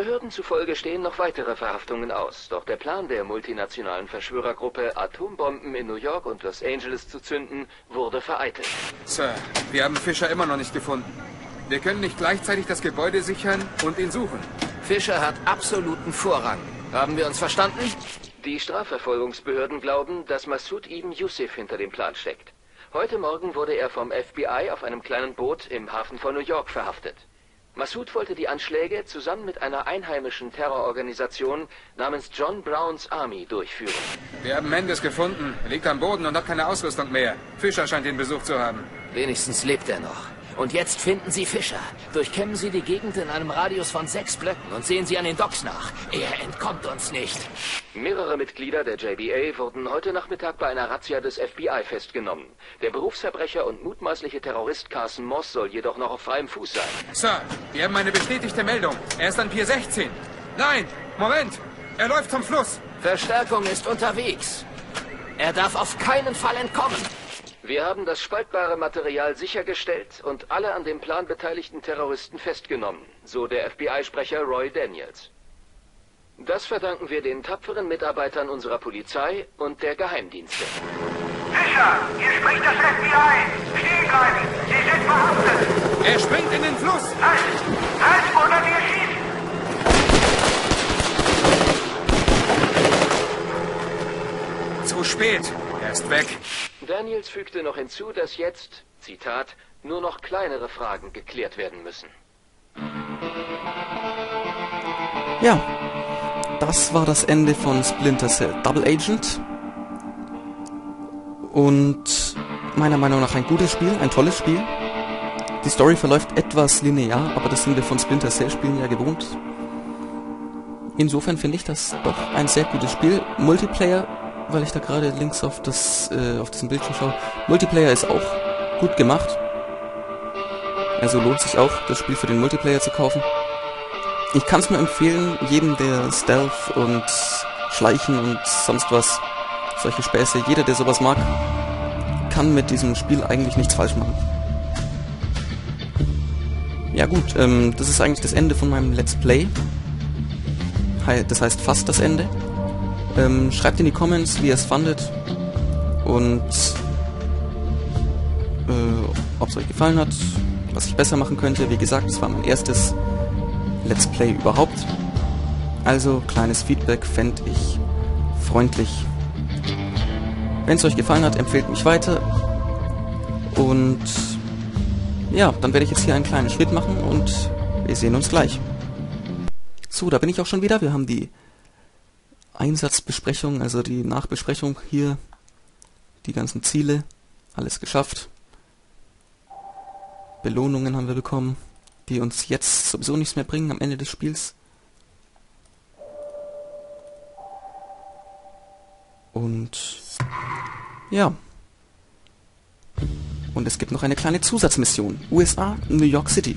Behörden zufolge stehen noch weitere Verhaftungen aus. Doch der Plan der multinationalen Verschwörergruppe, Atombomben in New York und Los Angeles zu zünden, wurde vereitelt. Sir, wir haben Fischer immer noch nicht gefunden. Wir können nicht gleichzeitig das Gebäude sichern und ihn suchen. Fischer hat absoluten Vorrang. Haben wir uns verstanden? Die Strafverfolgungsbehörden glauben, dass Massoud Ibn Yusuf hinter dem Plan steckt. Heute Morgen wurde er vom FBI auf einem kleinen Boot im Hafen von New York verhaftet. Massoud wollte die Anschläge zusammen mit einer einheimischen Terrororganisation namens John Browns Army durchführen. Wir haben Mendes gefunden. Er liegt am Boden und hat keine Ausrüstung mehr. Fischer scheint ihn besucht zu haben. Wenigstens lebt er noch. Und jetzt finden Sie Fischer. Durchkämmen Sie die Gegend in einem Radius von sechs Blöcken und sehen Sie an den Docks nach. Er entkommt uns nicht. Mehrere Mitglieder der JBA wurden heute Nachmittag bei einer Razzia des FBI festgenommen. Der Berufsverbrecher und mutmaßliche Terrorist Carson Moss soll jedoch noch auf freiem Fuß sein. Sir, wir haben eine bestätigte Meldung. Er ist an Pier 16. Nein, Moment. Er läuft zum Fluss. Verstärkung ist unterwegs. Er darf auf keinen Fall entkommen. Wir haben das spaltbare Material sichergestellt und alle an dem Plan beteiligten Terroristen festgenommen, so der FBI-Sprecher Roy Daniels. Das verdanken wir den tapferen Mitarbeitern unserer Polizei und der Geheimdienste. Fischer, hier spricht das FBI. Stehen bleiben. Sie sind verhaftet. Er springt in den Fluss. Halt! Halt oder wir schießen! Zu spät. Er ist weg. Daniels fügte noch hinzu, dass jetzt, Zitat, nur noch kleinere Fragen geklärt werden müssen. Ja, das war das Ende von Splinter Cell Double Agent. Und meiner Meinung nach ein gutes Spiel, ein tolles Spiel. Die Story verläuft etwas linear, aber das sind wir von Splinter Cell Spielen ja gewohnt. Insofern finde ich das doch ein sehr gutes Spiel. Multiplayer, weil ich da gerade links auf das äh, auf diesen Bildschirm schaue. Multiplayer ist auch gut gemacht. Also lohnt sich auch, das Spiel für den Multiplayer zu kaufen. Ich kann es nur empfehlen, jedem, der Stealth und Schleichen und sonst was, solche Späße, jeder, der sowas mag, kann mit diesem Spiel eigentlich nichts falsch machen. Ja gut, ähm, das ist eigentlich das Ende von meinem Let's Play. Das heißt fast das Ende. Ähm, schreibt in die Comments, wie ihr es fandet und äh, ob es euch gefallen hat, was ich besser machen könnte. Wie gesagt, es war mein erstes Let's Play überhaupt. Also kleines Feedback fände ich freundlich. Wenn es euch gefallen hat, empfehlt mich weiter. Und ja, dann werde ich jetzt hier einen kleinen Schritt machen und wir sehen uns gleich. So, da bin ich auch schon wieder. Wir haben die Einsatzbesprechung, also die Nachbesprechung hier. Die ganzen Ziele. Alles geschafft. Belohnungen haben wir bekommen, die uns jetzt sowieso nichts mehr bringen am Ende des Spiels. Und ja. Und es gibt noch eine kleine Zusatzmission. USA, New York City.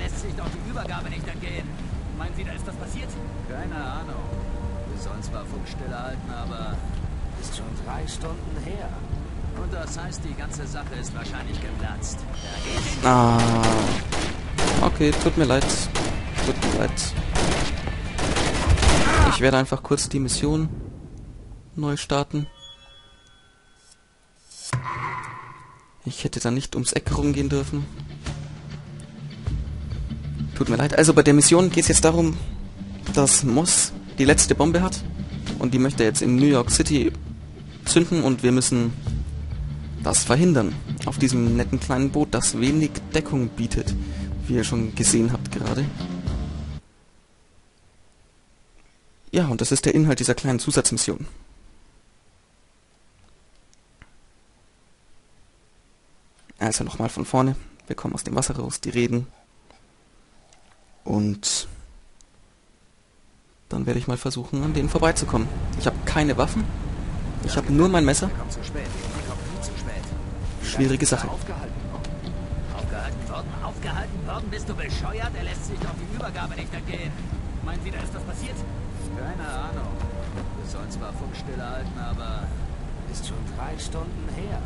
Lässt sich doch die Übergabe nicht entgehen. Meinen Sie, da ist was passiert? Keine Ahnung. Wir sollen zwar Funkstille halten, aber ist schon drei Stunden her. Und das heißt, die ganze Sache ist wahrscheinlich geplatzt. Ah. Okay, tut mir leid. Tut mir leid. Ich werde einfach kurz die Mission neu starten. Ich hätte da nicht ums Eck rumgehen dürfen. Tut mir leid. Also bei der Mission geht es jetzt darum, dass Moss die letzte Bombe hat und die möchte jetzt in New York City zünden und wir müssen das verhindern. Auf diesem netten kleinen Boot, das wenig Deckung bietet, wie ihr schon gesehen habt gerade. Ja, und das ist der Inhalt dieser kleinen Zusatzmission. Also nochmal von vorne. Wir kommen aus dem Wasser raus, die reden. Und dann werde ich mal versuchen, an denen vorbeizukommen. Ich habe keine Waffen. Ich habe nur mein Messer. Kommt zu spät. Die kommt nie zu spät. Schwierige Sache. Aufgehalten. Aufgehalten worden? Aufgehalten worden? Bist du bescheuert? Er lässt sich doch die Übergabe nicht entgehen. Meinen Sie, da ist was passiert? Keine Ahnung. Wir sollen zwar Funkstille halten, aber ist schon drei Stunden her.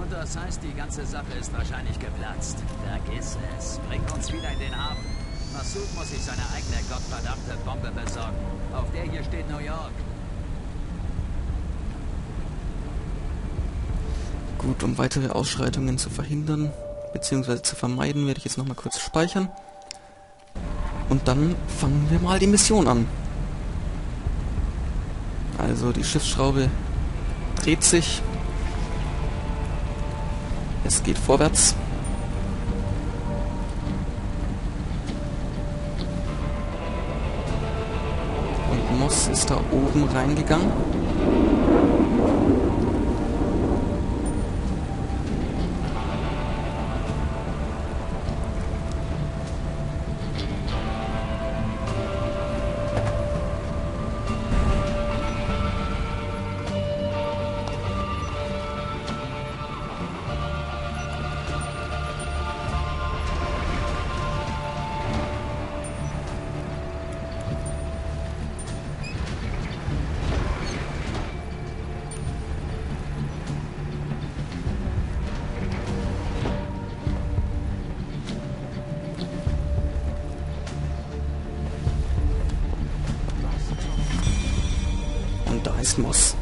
Und das heißt, die ganze Sache ist wahrscheinlich geplatzt. Vergiss es. Bring uns wieder in den Hafen. Massoud muss sich seine eigene gottverdammte Bombe besorgen. Auf der hier steht New York. Gut, um weitere Ausschreitungen zu verhindern bzw. zu vermeiden, werde ich jetzt nochmal kurz speichern. Und dann fangen wir mal die Mission an. Also die Schiffsschraube dreht sich. Es geht vorwärts. Und Moss ist da oben reingegangen. Moss.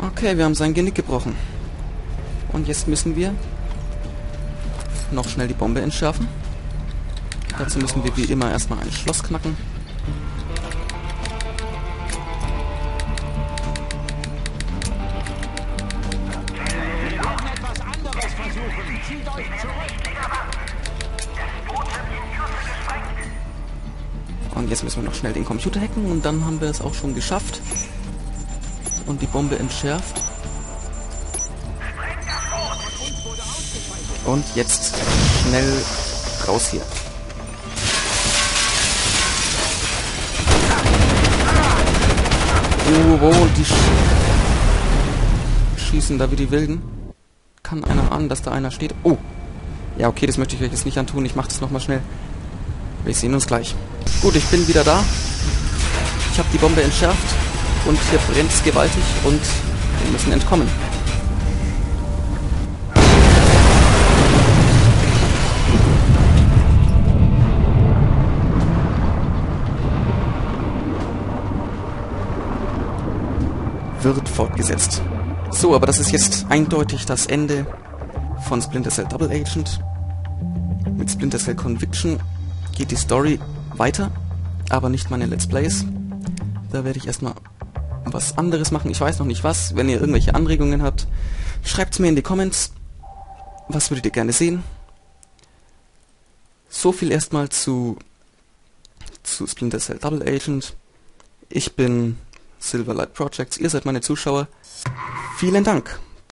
Okay, wir haben sein Genick gebrochen. Und jetzt müssen wir noch schnell die Bombe entschärfen. Dazu müssen wir wie immer erstmal ein Schloss knacken. Und jetzt müssen wir noch schnell den Computer hacken und dann haben wir es auch schon geschafft. Und die Bombe entschärft. Und jetzt schnell raus hier. Oh, oh, die sch schießen da wie die Wilden. Kann einer ahnen, dass da einer steht? Oh. Ja, okay, das möchte ich euch jetzt nicht antun. Ich mache das nochmal schnell. Wir sehen uns gleich. Gut, ich bin wieder da. Ich habe die Bombe entschärft. Und hier brennt es gewaltig und wir müssen entkommen. Wird fortgesetzt. So, aber das ist jetzt eindeutig das Ende von Splinter Cell Double Agent. Mit Splinter Cell Conviction geht die Story weiter, aber nicht meine Let's Plays. Da werde ich erstmal was anderes machen. Ich weiß noch nicht was. Wenn ihr irgendwelche Anregungen habt, schreibt es mir in die Comments. Was würdet ihr gerne sehen? So viel erstmal zu, zu Splinter Cell Double Agent. Ich bin Silverlight Projects. Ihr seid meine Zuschauer. Vielen Dank.